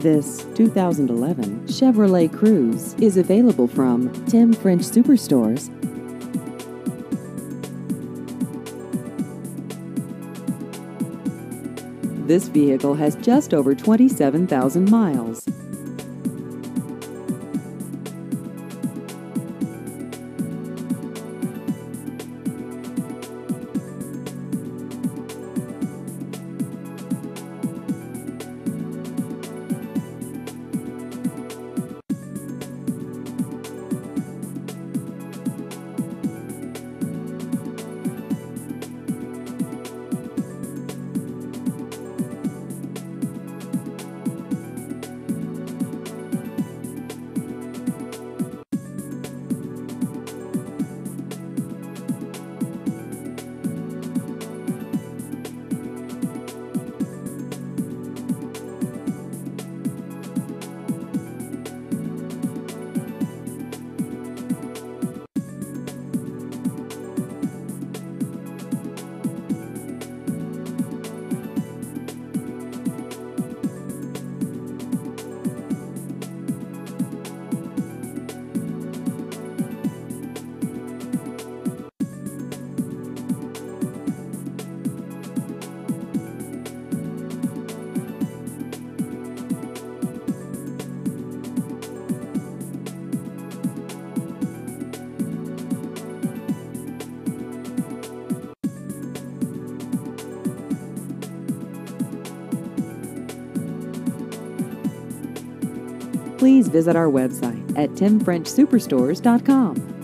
This 2011 Chevrolet Cruze is available from Tim French Superstores. This vehicle has just over 27,000 miles. Please visit our website at timfrenchsuperstores.com.